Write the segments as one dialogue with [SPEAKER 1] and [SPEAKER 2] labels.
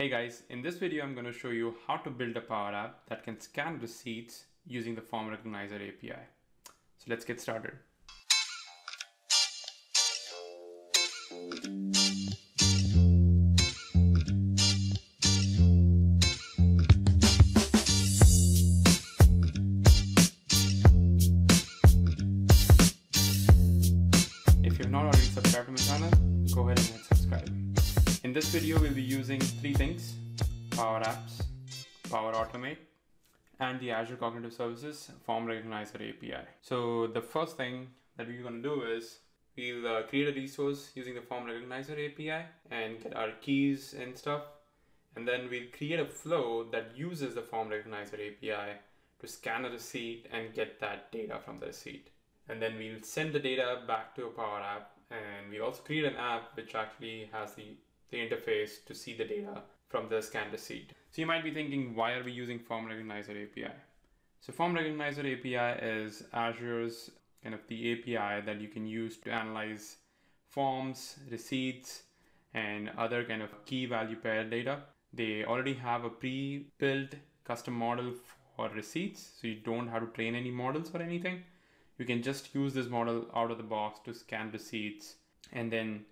[SPEAKER 1] Hey guys, in this video I'm going to show you how to build a Power App that can scan receipts using the Form Recognizer API. So let's get started. And the Azure Cognitive Services Form Recognizer API. So the first thing that we're gonna do is we'll uh, create a resource using the Form Recognizer API and get our keys and stuff. And then we'll create a flow that uses the Form Recognizer API to scan a receipt and get that data from the receipt. And then we'll send the data back to a Power App and we also create an app which actually has the the interface to see the data from the scanned receipt. So you might be thinking, why are we using Form Recognizer API? So Form Recognizer API is Azure's kind of the API that you can use to analyze forms, receipts, and other kind of key value pair data. They already have a pre-built custom model for receipts, so you don't have to train any models or anything. You can just use this model out of the box to scan receipts and then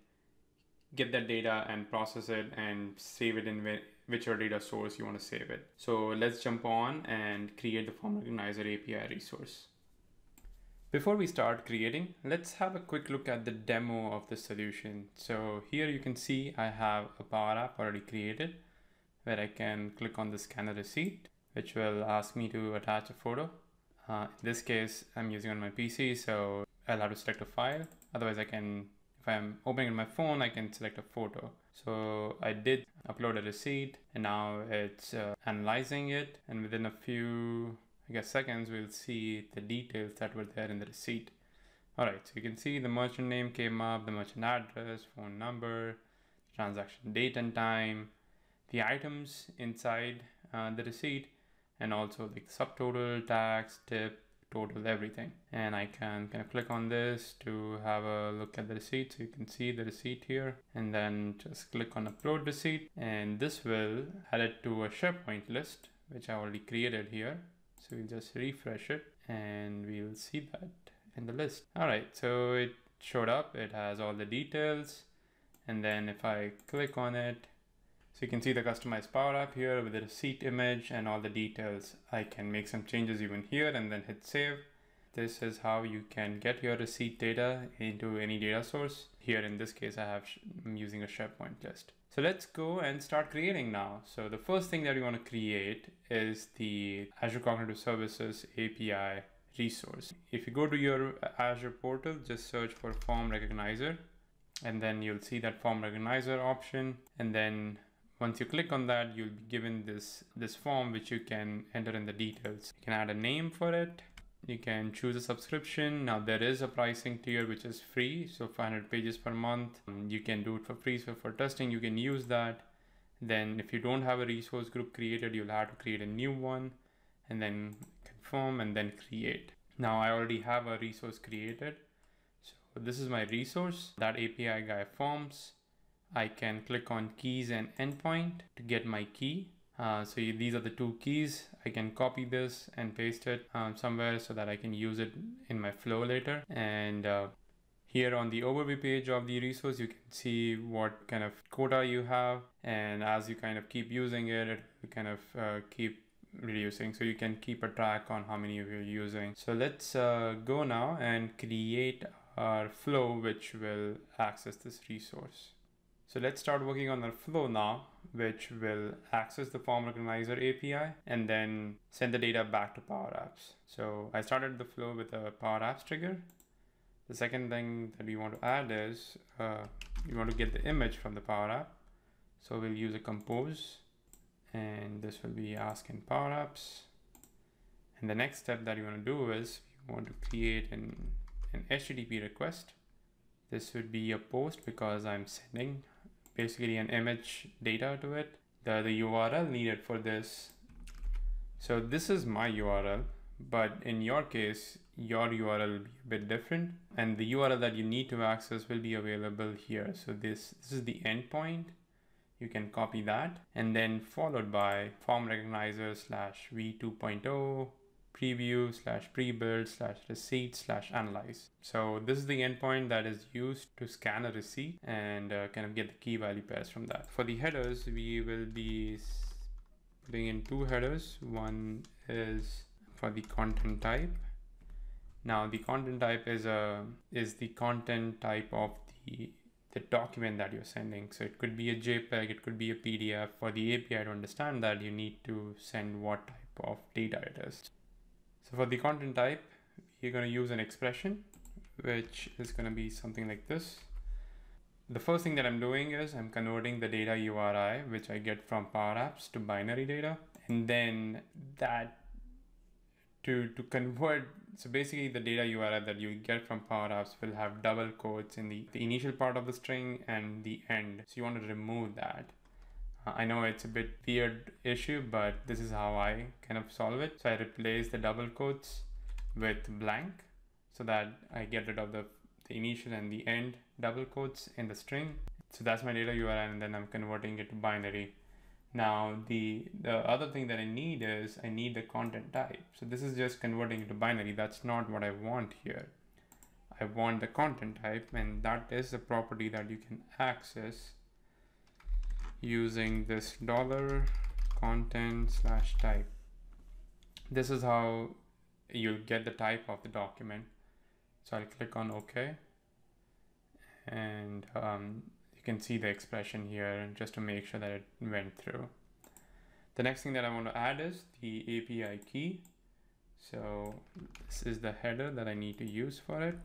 [SPEAKER 1] get that data and process it and save it in whichever data source you want to save it. So let's jump on and create the Form Recognizer API resource. Before we start creating, let's have a quick look at the demo of the solution. So here you can see I have a Power App already created where I can click on the scanner receipt, which will ask me to attach a photo. Uh, in this case, I'm using on my PC, so I'll have to select a file. Otherwise, I can if I'm opening on my phone, I can select a photo. So I did upload a receipt and now it's uh, analyzing it. And within a few, I guess, seconds, we'll see the details that were there in the receipt. All right, so you can see the merchant name came up, the merchant address, phone number, transaction date and time, the items inside uh, the receipt, and also the subtotal, tax, tip, total everything. And I can kind of click on this to have a look at the receipt. So you can see the receipt here. And then just click on upload receipt. And this will add it to a SharePoint list which I already created here. So we'll just refresh it and we'll see that in the list. All right. So it showed up. It has all the details. And then if I click on it so you can see the customized Power App here with the receipt image and all the details. I can make some changes even here and then hit save. This is how you can get your receipt data into any data source. Here in this case, I have I'm using a SharePoint list. So let's go and start creating now. So the first thing that we want to create is the Azure Cognitive Services API resource. If you go to your Azure portal, just search for Form Recognizer and then you'll see that Form Recognizer option and then once you click on that, you'll be given this, this form which you can enter in the details. You can add a name for it. You can choose a subscription. Now there is a pricing tier which is free, so 500 pages per month. Um, you can do it for free, so for testing you can use that. Then if you don't have a resource group created, you'll have to create a new one and then confirm and then create. Now I already have a resource created. So this is my resource, that API guy forms. I can click on keys and endpoint to get my key. Uh, so these are the two keys. I can copy this and paste it um, somewhere so that I can use it in my flow later. And uh, here on the overview page of the resource, you can see what kind of quota you have. And as you kind of keep using it, it kind of uh, keep reducing. So you can keep a track on how many of you're using. So let's uh, go now and create our flow, which will access this resource. So let's start working on the flow now, which will access the form recognizer API and then send the data back to Power Apps. So I started the flow with a Power Apps trigger. The second thing that we want to add is uh, we want to get the image from the Power App. So we'll use a compose and this will be ask in Power Apps. And the next step that you want to do is you want to create an, an HTTP request. This would be a post because I'm sending basically an image data to it. The, the URL needed for this. So this is my URL, but in your case, your URL will be a bit different and the URL that you need to access will be available here. So this, this is the endpoint. you can copy that and then followed by form recognizer slash v2.0 preview slash pre-build slash receipt slash analyze. So this is the endpoint that is used to scan a receipt and uh, kind of get the key value pairs from that. For the headers, we will be putting in two headers. One is for the content type. Now the content type is a is the content type of the the document that you're sending. So it could be a JPEG, it could be a PDF. For the API to understand that, you need to send what type of data it is. So for the content type, you're going to use an expression, which is going to be something like this. The first thing that I'm doing is I'm converting the data URI, which I get from Power Apps to binary data. And then that to, to convert, so basically the data URI that you get from Power Apps will have double quotes in the, the initial part of the string and the end. So you want to remove that. I know it's a bit weird issue, but this is how I kind of solve it. So I replace the double quotes with blank so that I get rid of the, the initial and the end double quotes in the string. So that's my data URI and then I'm converting it to binary. Now the, the other thing that I need is I need the content type. So this is just converting it to binary. That's not what I want here. I want the content type and that is the property that you can access using this dollar content slash type. This is how you'll get the type of the document. So I'll click on OK and um, you can see the expression here just to make sure that it went through. The next thing that I want to add is the API key. So this is the header that I need to use for it.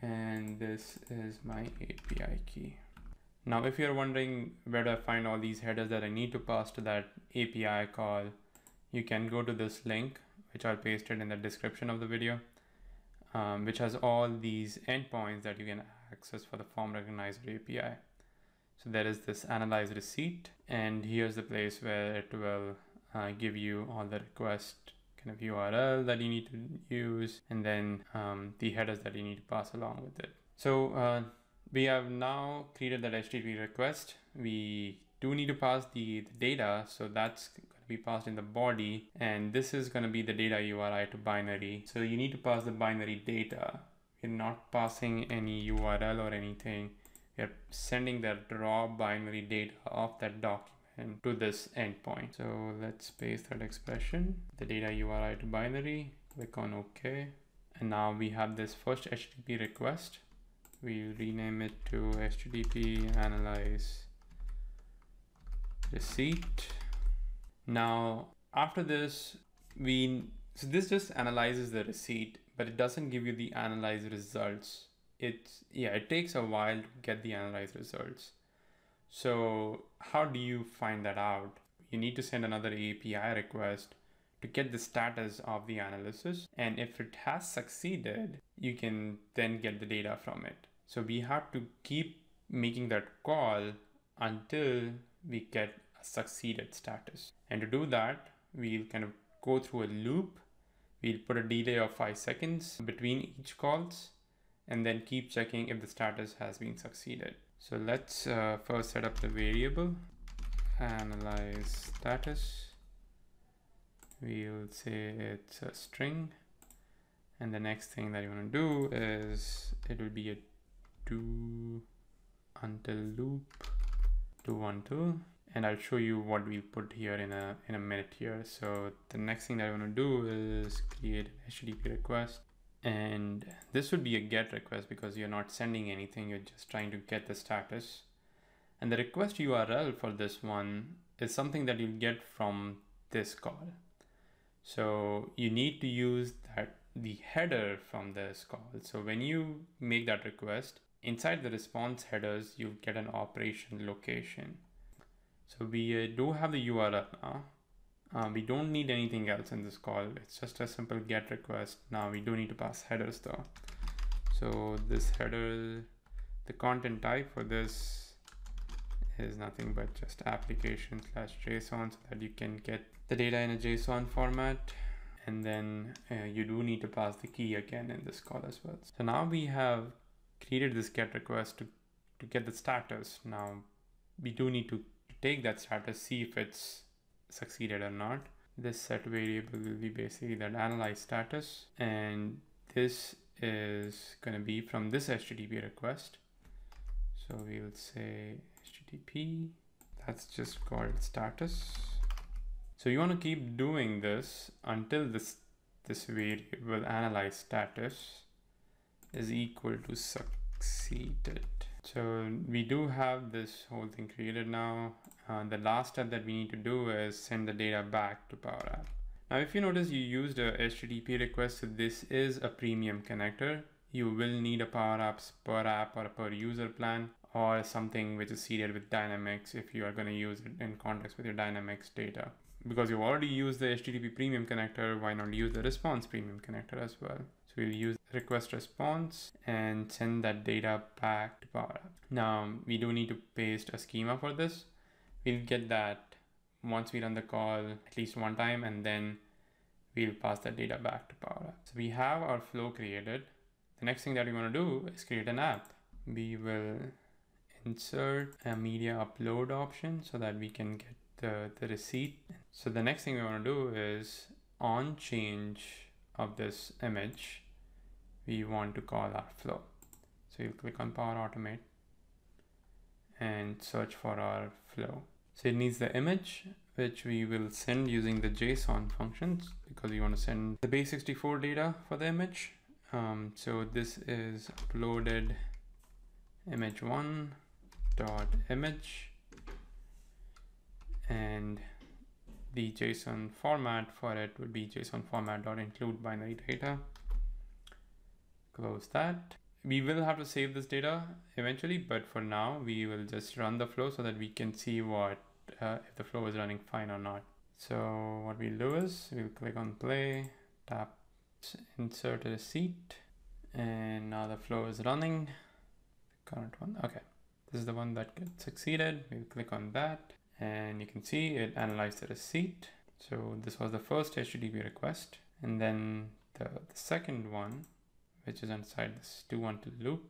[SPEAKER 1] And this is my API key. Now, if you're wondering where do I find all these headers that I need to pass to that API call, you can go to this link, which I'll paste it in the description of the video, um, which has all these endpoints that you can access for the form recognizer API. So there is this analyze receipt, and here's the place where it will uh, give you all the request kind of URL that you need to use, and then um, the headers that you need to pass along with it. So uh, we have now created that HTTP request. We do need to pass the, the data, so that's going to be passed in the body, and this is going to be the data URI to binary. So you need to pass the binary data we're not passing any URL or anything. We're sending the raw binary data of that document to this endpoint. So let's paste that expression, the data URI to binary, click on OK. And now we have this first HTTP request. We'll rename it to HTTP analyze receipt. Now, after this, we, so this just analyzes the receipt but it doesn't give you the analyze results. It's, yeah, it takes a while to get the analyze results. So how do you find that out? You need to send another API request to get the status of the analysis. And if it has succeeded, you can then get the data from it. So we have to keep making that call until we get a succeeded status. And to do that, we'll kind of go through a loop We'll put a delay of 5 seconds between each calls and then keep checking if the status has been succeeded. So let's uh, first set up the variable, analyze status. We'll say it's a string. And the next thing that you want to do is it will be a do until loop, do until and I'll show you what we'll put here in a in a minute here. So the next thing that I want to do is create HTTP request. And this would be a GET request because you're not sending anything, you're just trying to get the status. And the request URL for this one is something that you'll get from this call. So you need to use that the header from this call. So when you make that request, inside the response headers, you get an operation location. So we uh, do have the URL now. Uh, we don't need anything else in this call. It's just a simple get request. Now we do need to pass headers though. So this header, the content type for this is nothing but just application slash JSON so that you can get the data in a JSON format. And then uh, you do need to pass the key again in this call as well. So now we have created this get request to, to get the status. Now we do need to take that status, see if it's succeeded or not. This set variable will be basically that analyze status. And this is going to be from this HTTP request. So we will say HTTP, that's just called status. So you want to keep doing this until this, this variable analyze status is equal to succeeded. So we do have this whole thing created now. Uh, the last step that we need to do is send the data back to Power App. Now, if you notice you used a HTTP request, so this is a premium connector. You will need a Power Apps per app or per user plan or something which is seeded with Dynamics if you are going to use it in context with your Dynamics data. Because you've already used the HTTP premium connector, why not use the response premium connector as well? We'll use request response and send that data back to Power App. Now we do need to paste a schema for this. We'll get that once we run the call at least one time and then we'll pass that data back to Power App. So we have our flow created. The next thing that we want to do is create an app. We will insert a media upload option so that we can get the, the receipt. So the next thing we want to do is on change of this image, we want to call our flow. So you click on Power Automate and search for our flow. So it needs the image, which we will send using the JSON functions because we want to send the base64 data for the image. Um, so this is uploaded image one dot image and the JSON format for it would be JSON format dot include binary data. Close that. We will have to save this data eventually, but for now we will just run the flow so that we can see what uh, if the flow is running fine or not. So what we'll do is we'll click on play, tap insert a receipt, and now the flow is running. Current one, okay. This is the one that succeeded. We'll click on that and you can see it analyzed the receipt. So this was the first HTTP request. And then the, the second one, which is inside this do until loop.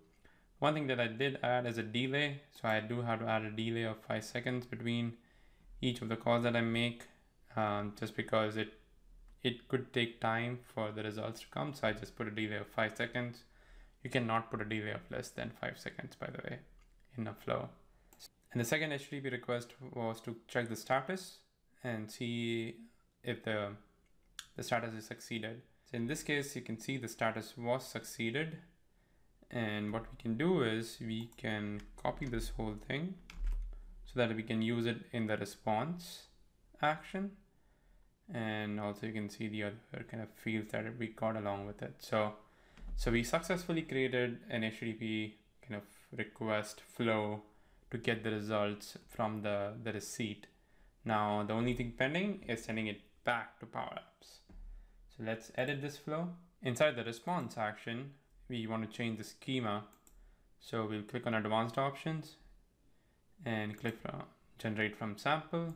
[SPEAKER 1] One thing that I did add is a delay. So I do have to add a delay of five seconds between each of the calls that I make, um, just because it it could take time for the results to come. So I just put a delay of five seconds. You cannot put a delay of less than five seconds, by the way in a flow. And the second HTTP request was to check the status and see if the, the status is succeeded. So in this case, you can see the status was succeeded. And what we can do is we can copy this whole thing so that we can use it in the response action. And also you can see the other kind of fields that we got along with it. So, so we successfully created an HTTP kind of request flow to get the results from the, the receipt. Now, the only thing pending is sending it back to Power Apps. So let's edit this flow. Inside the response action, we want to change the schema. So we'll click on advanced options and click from generate from sample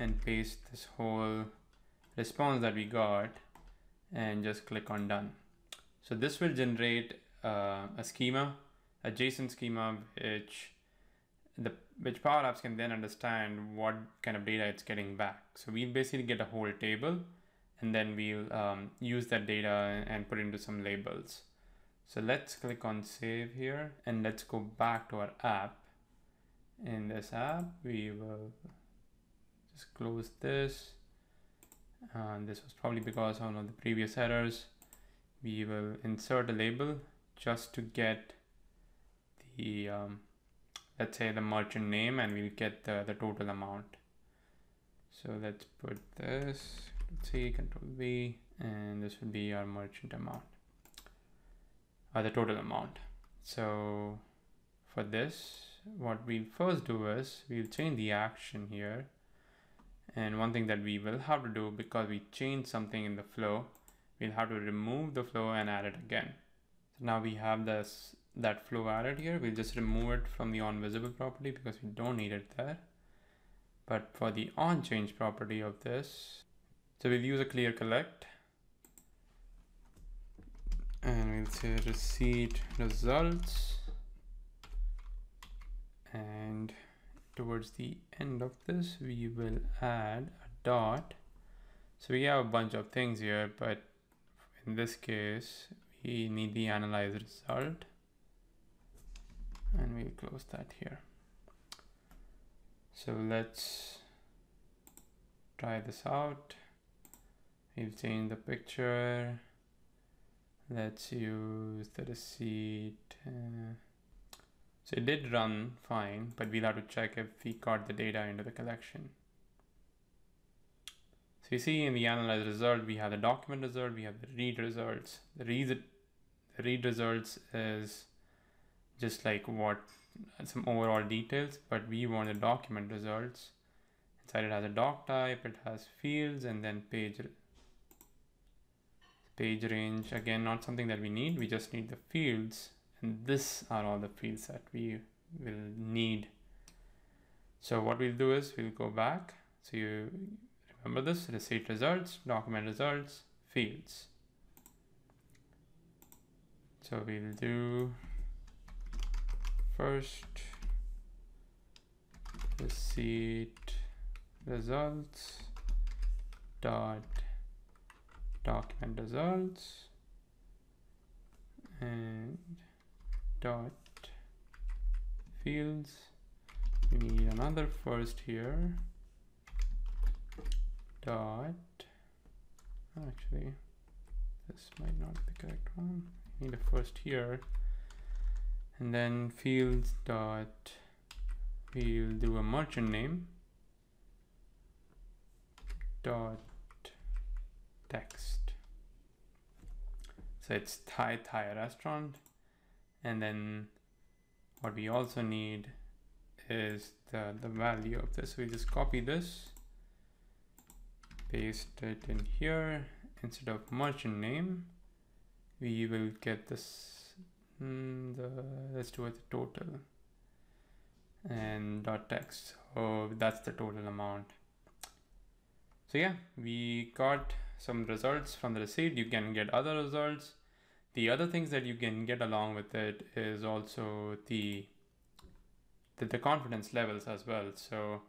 [SPEAKER 1] and paste this whole response that we got and just click on done. So this will generate uh, a schema a JSON schema which the which Power Apps can then understand what kind of data it's getting back. So we'll basically get a whole table and then we'll um, use that data and put into some labels. So let's click on save here and let's go back to our app. In this app, we will just close this. And this was probably because of one of the previous errors. We will insert a label just to get the um, let's say the merchant name and we'll get the, the total amount so let's put this C control V and this would be our merchant amount or the total amount so for this what we'll first do is we'll change the action here and one thing that we will have to do because we changed something in the flow we'll have to remove the flow and add it again so now we have this that flow added here. We'll just remove it from the on visible property because we don't need it there. But for the on change property of this, so we'll use a clear collect and we'll say receipt results and towards the end of this, we will add a dot. So we have a bunch of things here, but in this case, we need the analyze result and we'll close that here. So let's try this out. We'll change the picture. Let's use the receipt. Uh, so it did run fine, but we'll have to check if we got the data into the collection. So you see in the analyze result, we have the document result, we have the read results. The read, the read results is just like what some overall details, but we want the document results. Inside it has a doc type, it has fields and then page page range. Again, not something that we need, we just need the fields. And this are all the fields that we will need. So what we'll do is we'll go back. So you remember this, receipt results, document results, fields. So we'll do first receipt results dot document results and dot fields. We need another first here. Dot actually this might not be the correct one. We need a first here. And then fields dot we'll do a merchant name. Dot text. So it's Thai Thai restaurant. And then what we also need is the the value of this. We just copy this paste it in here. Instead of merchant name we will get this mm, the let's do it the total and dot text. So that's the total amount. So yeah we got some results from the receipt you can get other results. The other things that you can get along with it is also the the, the confidence levels as well. So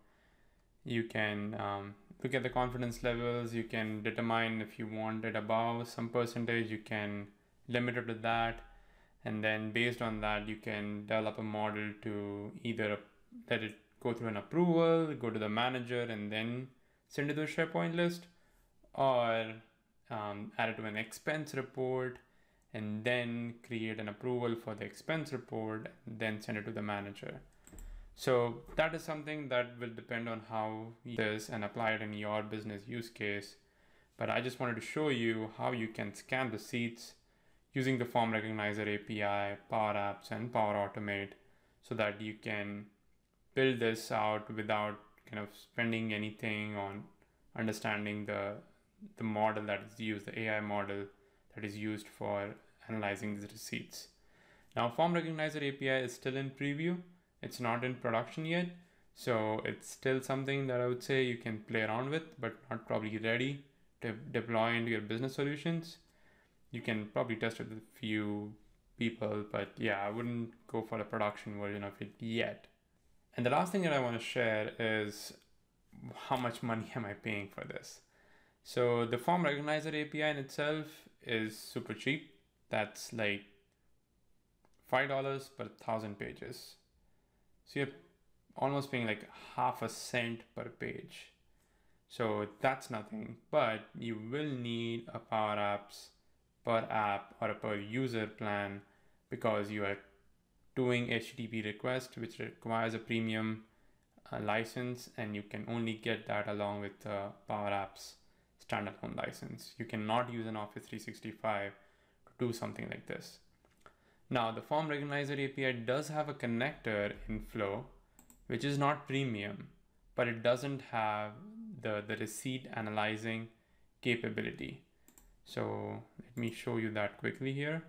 [SPEAKER 1] you can um, look at the confidence levels you can determine if you want it above some percentage you can limit it to that. And then based on that you can develop a model to either let it go through an approval go to the manager and then send it to the sharepoint list or um, add it to an expense report and then create an approval for the expense report then send it to the manager. So that is something that will depend on how this and apply it in your business use case. But i just wanted to show you how you can scan the seats using the form recognizer API, Power Apps, and Power Automate so that you can build this out without kind of spending anything on understanding the the model that is used, the AI model that is used for analyzing these receipts. Now, Form Recognizer API is still in preview. It's not in production yet. So it's still something that I would say you can play around with, but not probably ready to deploy into your business solutions you can probably test it with a few people, but yeah, I wouldn't go for a production version of it yet. And the last thing that I want to share is how much money am I paying for this? So the form recognizer API in itself is super cheap. That's like $5 per thousand pages. So you're almost paying like half a cent per page. So that's nothing, but you will need a Power Apps per app or a per user plan because you are doing HTTP request, which requires a premium uh, license, and you can only get that along with the Power Apps standalone license. You cannot use an Office 365 to do something like this. Now, the Form Recognizer API does have a connector in Flow, which is not premium, but it doesn't have the, the receipt analyzing capability. So let me show you that quickly here.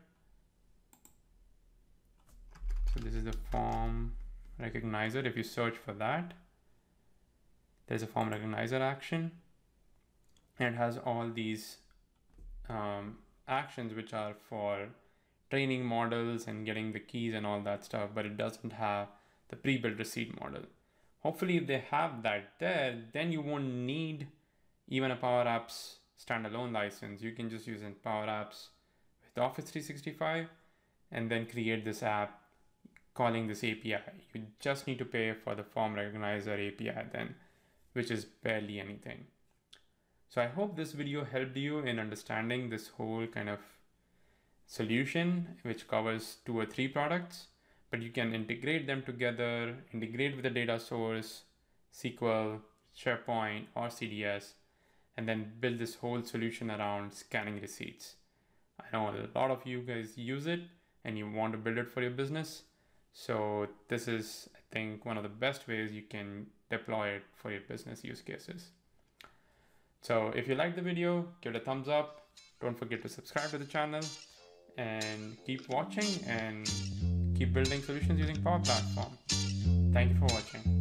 [SPEAKER 1] So this is the form recognizer. If you search for that, there's a form recognizer action and it has all these um, actions which are for training models and getting the keys and all that stuff, but it doesn't have the pre-built receipt model. Hopefully, if they have that there, then you won't need even a Power Apps standalone license. You can just use in Power Apps with Office 365 and then create this app calling this API. You just need to pay for the form recognizer API then, which is barely anything. So I hope this video helped you in understanding this whole kind of solution, which covers two or three products, but you can integrate them together, integrate with the data source, SQL, SharePoint, or CDS, and then build this whole solution around scanning receipts. I know a lot of you guys use it and you want to build it for your business. So this is, I think, one of the best ways you can deploy it for your business use cases. So if you like the video, give it a thumbs up. Don't forget to subscribe to the channel and keep watching and keep building solutions using Power Platform. Thank you for watching.